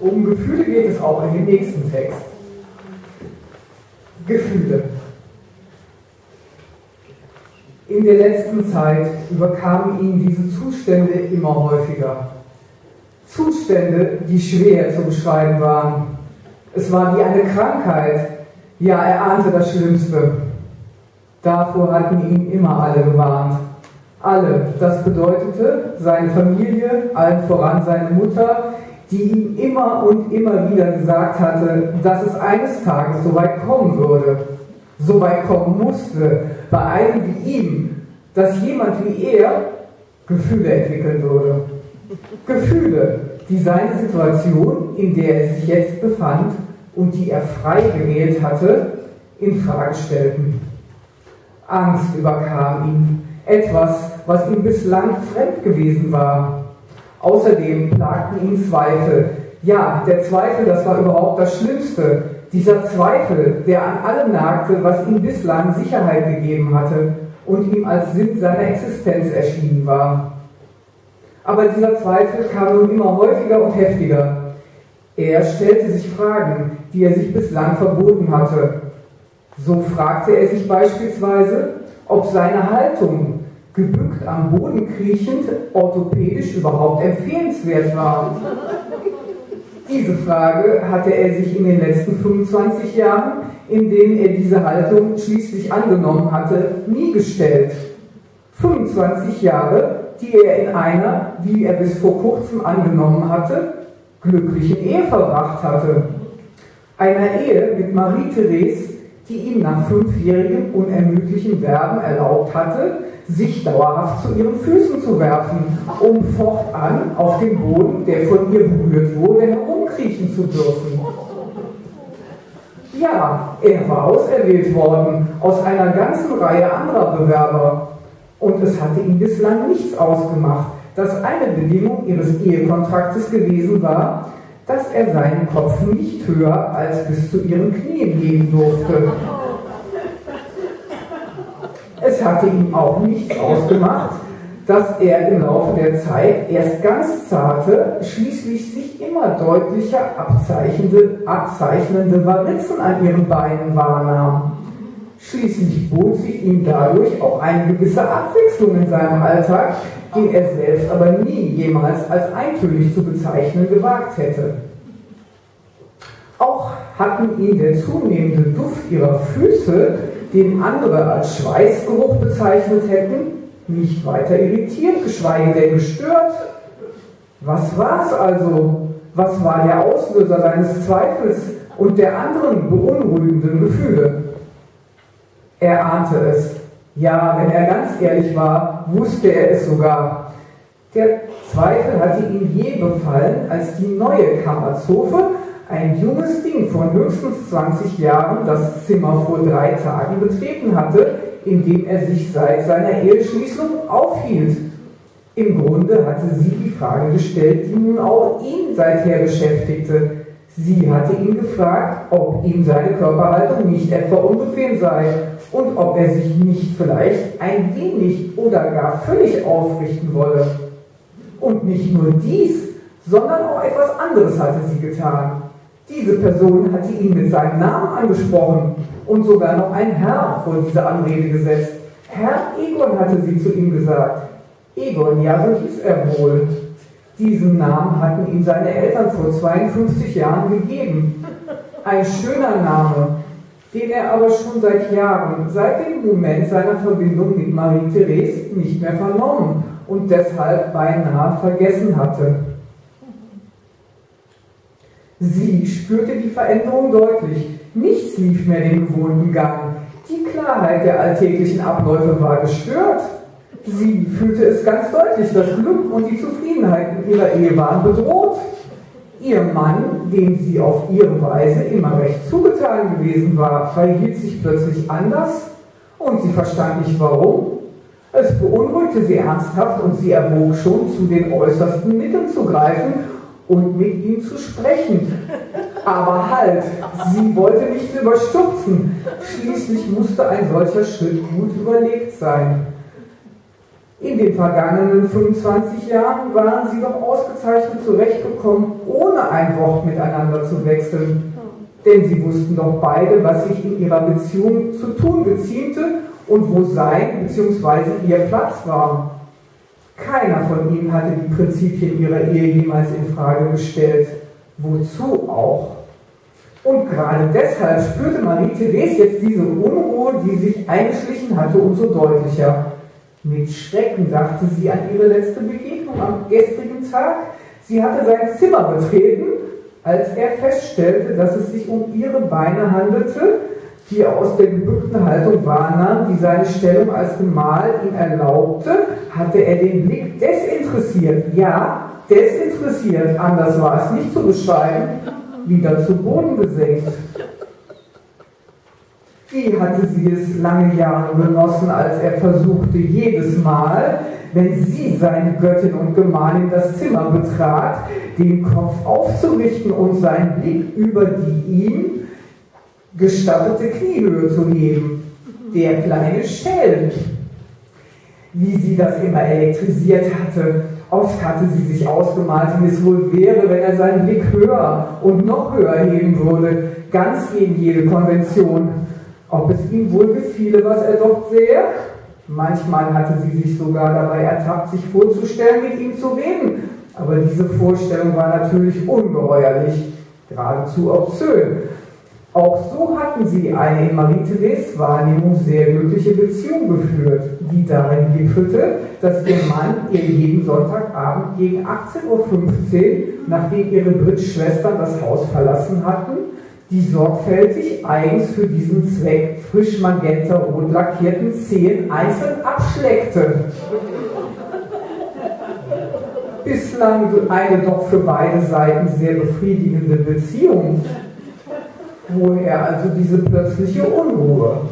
Um Gefühle geht es auch in dem nächsten Text. Gefühle. In der letzten Zeit überkamen ihn diese Zustände immer häufiger. Zustände, die schwer zu beschreiben waren. Es war wie eine Krankheit. Ja, er ahnte das Schlimmste. Davor hatten ihn immer alle gewarnt. Alle. Das bedeutete seine Familie, allen voran seine Mutter, die ihm immer und immer wieder gesagt hatte, dass es eines Tages so weit kommen würde, so weit kommen musste, bei einem wie ihm, dass jemand wie er Gefühle entwickeln würde. Gefühle, die seine Situation, in der er sich jetzt befand und die er frei gewählt hatte, in Frage stellten. Angst überkam ihn, etwas, was ihm bislang fremd gewesen war. Außerdem plagten ihn Zweifel. Ja, der Zweifel, das war überhaupt das Schlimmste. Dieser Zweifel, der an allem nagte, was ihm bislang Sicherheit gegeben hatte und ihm als Sinn seiner Existenz erschienen war. Aber dieser Zweifel kam nun immer häufiger und heftiger. Er stellte sich Fragen, die er sich bislang verboten hatte. So fragte er sich beispielsweise, ob seine Haltung, gebückt am Boden kriechend, orthopädisch überhaupt empfehlenswert war. Diese Frage hatte er sich in den letzten 25 Jahren, in denen er diese Haltung schließlich angenommen hatte, nie gestellt. 25 Jahre, die er in einer, wie er bis vor kurzem angenommen hatte, glücklichen Ehe verbracht hatte. Einer Ehe mit Marie-Therese, die ihm nach fünfjährigem unermüdlichen Werben erlaubt hatte, sich dauerhaft zu ihren Füßen zu werfen, um fortan auf dem Boden, der von ihr berührt wurde, herumkriechen zu dürfen. Ja, er war auserwählt worden aus einer ganzen Reihe anderer Bewerber. Und es hatte ihm bislang nichts ausgemacht, dass eine Bedingung ihres Ehekontraktes gewesen war, dass er seinen Kopf nicht höher als bis zu ihren Knien heben durfte. Es hatte ihm auch nichts ausgemacht, dass er im Laufe der Zeit erst ganz zarte, schließlich sich immer deutlicher abzeichnende, abzeichnende Varizen an ihren Beinen wahrnahm. Schließlich bot sich ihm dadurch auch eine gewisse Abwechslung in seinem Alltag, den er selbst aber nie jemals als eintönig zu bezeichnen gewagt hätte. Auch hatten ihn der zunehmende Duft ihrer Füße, den andere als Schweißgeruch bezeichnet hätten, nicht weiter irritiert, geschweige denn gestört. Was war es also? Was war der Auslöser seines Zweifels und der anderen beunruhigenden Gefühle? Er ahnte es. Ja, wenn er ganz ehrlich war, wusste er es sogar. Der Zweifel hatte ihm je befallen, als die neue Kammerzofe, ein junges Ding von höchstens 20 Jahren, das Zimmer vor drei Tagen betreten hatte, in dem er sich seit seiner Eheschließung aufhielt. Im Grunde hatte sie die Frage gestellt, die nun auch ihn seither beschäftigte. Sie hatte ihn gefragt, ob ihm seine Körperhaltung nicht etwa unbequem sei und ob er sich nicht vielleicht ein wenig oder gar völlig aufrichten wolle. Und nicht nur dies, sondern auch etwas anderes hatte sie getan. Diese Person hatte ihn mit seinem Namen angesprochen und sogar noch ein Herr vor diese Anrede gesetzt. Herr Egon hatte sie zu ihm gesagt. Egon, ja, so hieß er wohl. Diesen Namen hatten ihm seine Eltern vor 52 Jahren gegeben. Ein schöner Name, den er aber schon seit Jahren, seit dem Moment seiner Verbindung mit Marie-Therese, nicht mehr vernommen und deshalb beinahe vergessen hatte. Sie spürte die Veränderung deutlich. Nichts lief mehr den gewohnten Gang. Die Klarheit der alltäglichen Abläufe war gestört. Sie fühlte es ganz deutlich, das Glück und die Zufriedenheit in ihrer Ehe waren bedroht. Ihr Mann, dem sie auf ihre Weise immer recht zugetan gewesen war, verhielt sich plötzlich anders und sie verstand nicht warum. Es beunruhigte sie ernsthaft und sie erwog schon zu den äußersten Mitteln zu greifen und mit ihm zu sprechen. Aber halt, sie wollte nichts überstürzen. Schließlich musste ein solcher Schritt gut überlegt sein. In den vergangenen 25 Jahren waren sie doch ausgezeichnet zurechtgekommen, ohne ein Wort miteinander zu wechseln. Denn sie wussten doch beide, was sich in ihrer Beziehung zu tun geziemte und wo sein bzw. ihr Platz war. Keiner von ihnen hatte die Prinzipien ihrer Ehe jemals in Frage gestellt. Wozu auch? Und gerade deshalb spürte Marie-Therese jetzt diese Unruhe, die sich eingeschlichen hatte, umso deutlicher. Mit Schrecken dachte sie an ihre letzte Begegnung am gestrigen Tag. Sie hatte sein Zimmer betreten, als er feststellte, dass es sich um ihre Beine handelte, die er aus der gebückten Haltung wahrnahm, die seine Stellung als Gemahl ihm erlaubte, hatte er den Blick desinteressiert, ja, desinteressiert, anders war es nicht zu beschreiben, wieder zu Boden gesenkt. Wie hatte sie es lange Jahre genossen, als er versuchte, jedes Mal, wenn sie seine Göttin und Gemahlin das Zimmer betrat, den Kopf aufzurichten und seinen Blick über die ihm gestattete Kniehöhe zu heben. Der kleine Schelm. Wie sie das immer elektrisiert hatte. Oft hatte sie sich ausgemalt, wie es wohl wäre, wenn er seinen Blick höher und noch höher heben würde, ganz gegen jede Konvention ob es ihm wohl gefiele, was er dort sähe. Manchmal hatte sie sich sogar dabei ertappt, sich vorzustellen, mit ihm zu reden. Aber diese Vorstellung war natürlich ungeheuerlich, geradezu obszön. Auch so hatten sie eine in Marie-Therese Wahrnehmung sehr glückliche Beziehung geführt, die darin gipfelte, dass ihr Mann ihr jeden Sonntagabend gegen 18.15 Uhr, nachdem ihre Britsch-Schwestern das Haus verlassen hatten, die sorgfältig eigens für diesen Zweck frisch magenta-rot lackierten Zehen einzeln abschleckte. Bislang eine doch für beide Seiten sehr befriedigende Beziehung. Woher also diese plötzliche Unruhe?